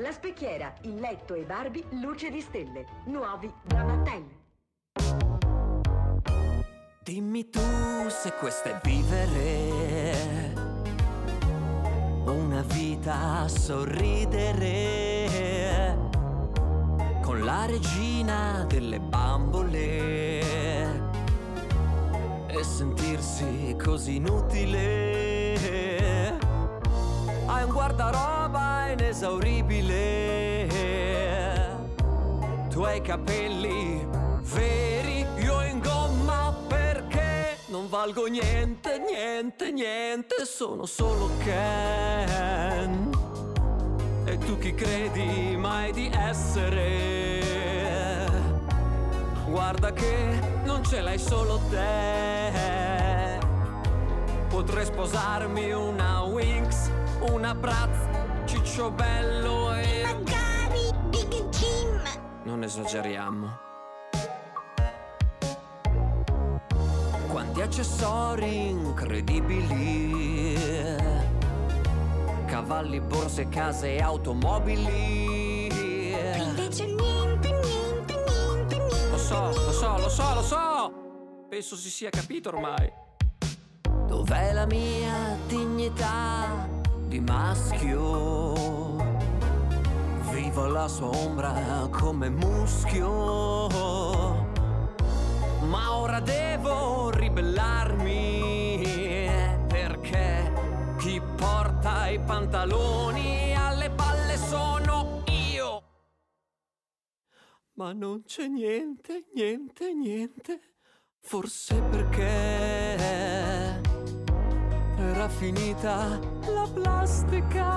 La specchiera, il letto e Barbie, luce di stelle. Nuovi da Mattel. Dimmi tu se questo è vivere. Una vita a sorridere. Con la regina delle bambole. E sentirsi così inutile. Hai un guardaroba inesauribile. Tuoi capelli veri, io in gomma perché non valgo niente, niente, niente, sono solo Ken. E tu chi credi mai di essere? Guarda che non ce l'hai solo te. Potrei sposarmi una Winx, una Bratz, Ciccio Bello e... Magari Big Jim. Non esageriamo. Quanti accessori incredibili. Cavalli, borse, case e automobili. Invece niente, niente, niente, niente. Lo so, lo so, lo so, lo so. Penso si sia capito ormai. Dov'è la mia dignità di maschio? Vivo alla sua ombra come muschio. Ma ora devo ribellarmi perché chi porta i pantaloni alle palle sono io. Ma non c'è niente, niente, niente. Forse perché era finita la plastica.